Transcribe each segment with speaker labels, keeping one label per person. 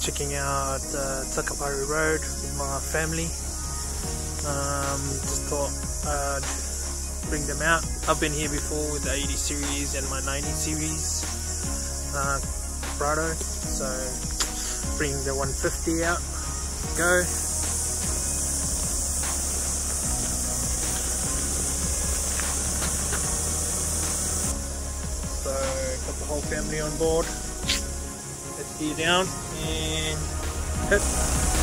Speaker 1: checking out uh, Takapari Road with my family. Um, just thought I'd bring them out. I've been here before with the 80 series and my 90 series uh, Prado, so bring the 150 out. Go. So got the whole family on board. Let's gear down and.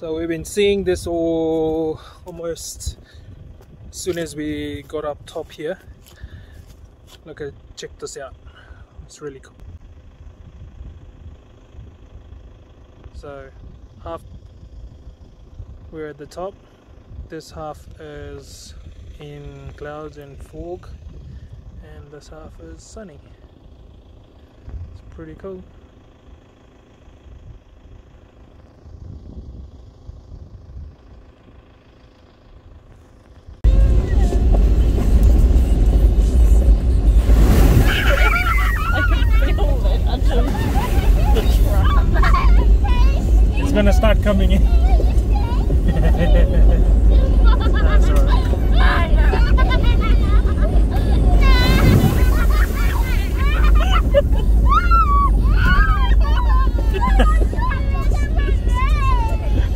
Speaker 1: So we've been seeing this all almost as soon as we got up top here. Look at check this out. It's really cool. So half we're at the top. This half is in clouds and fog and this half is sunny. It's pretty cool. Coming in.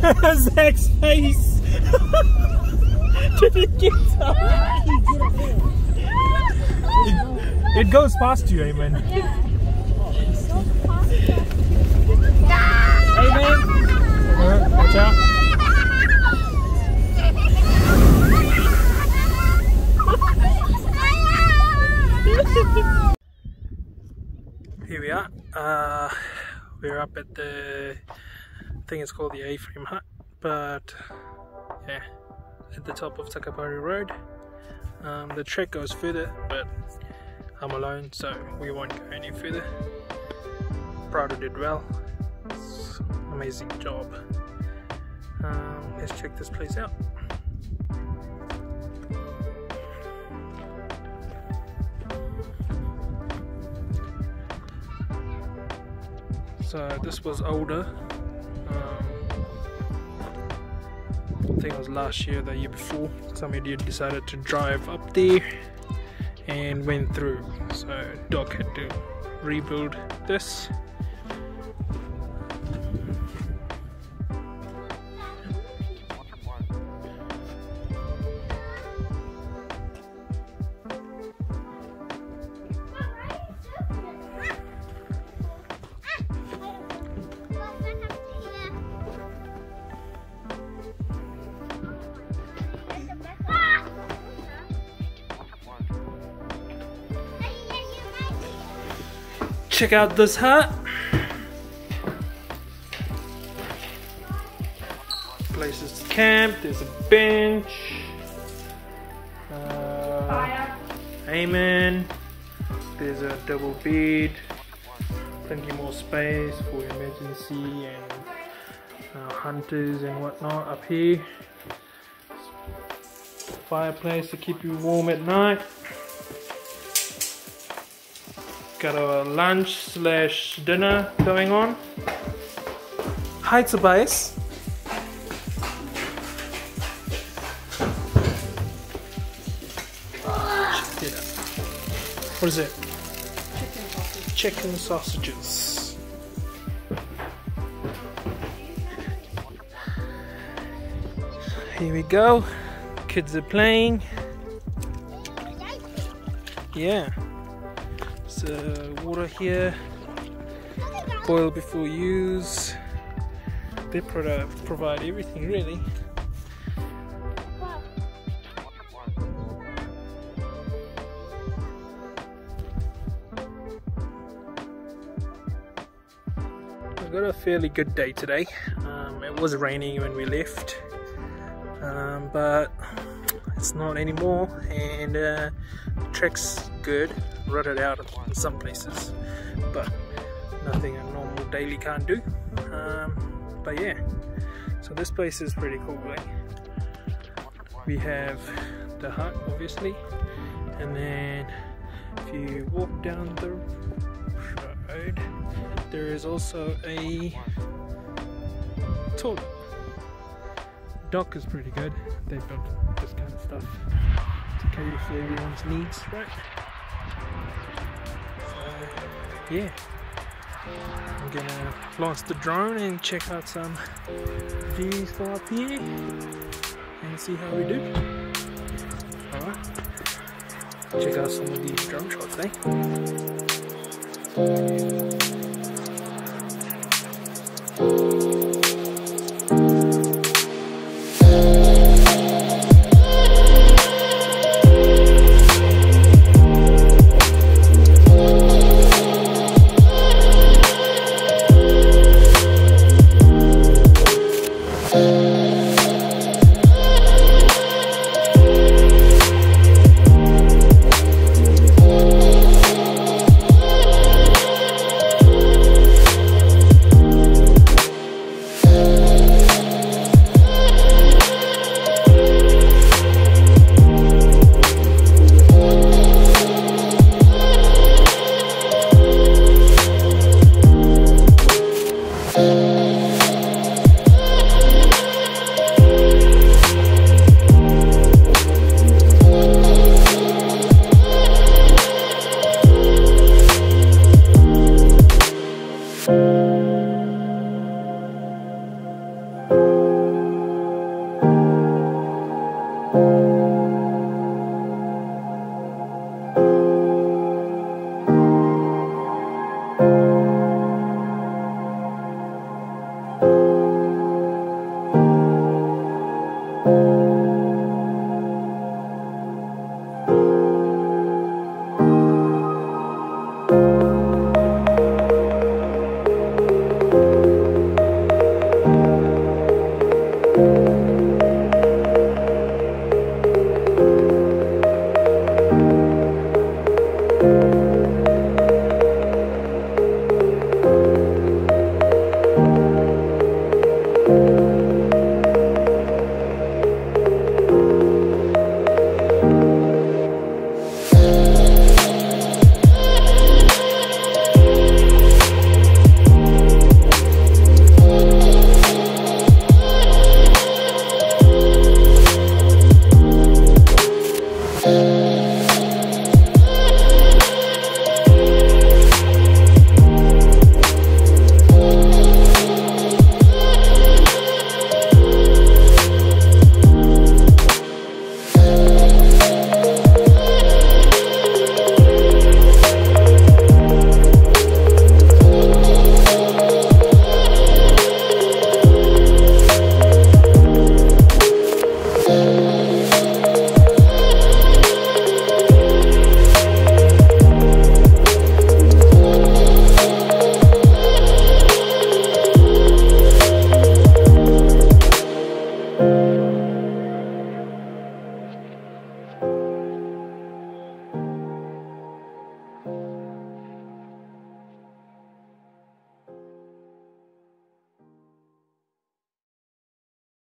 Speaker 1: That's. Zach's face. Did it get up? It, it goes past you, Amen. Amen. Uh, watch out. Here we are. Uh, we're up at the I think it's called the A-frame hut, but yeah, at the top of Takapari Road. Um, the trek goes further, but I'm alone, so we won't go any further. Prado did well. Amazing job. Um, let's check this place out. So this was older. Um, I think it was last year, the year before. Somebody decided to drive up there and went through. So DOC had to rebuild this. Check out this hut. Places to camp. There's a bench. Uh, Amen. There's a double bed. Plenty more space for emergency and uh, hunters and whatnot up here. Fireplace to keep you warm at night. Got a lunch slash dinner going on. Hi Tobias. What is it? Chicken sausages. Here we go. Kids are playing. Yeah. So water here. Boil before use. They pro- provide everything really. We've got a fairly good day today. Um, it was raining when we left, um, but it's not anymore, and uh, the track's good. Rutted out in some places, but nothing a normal daily can't do. Um, but yeah, so this place is pretty cool. Eh? We have the hut, obviously, and then if you walk down the road, there is also a toilet. DOC is pretty good. They built this kind of stuff to cater for everyone's needs, right? Yeah. I'm gonna launch the drone and check out some views from up here and see how we do. Alright. Check out some of these drone shots, eh?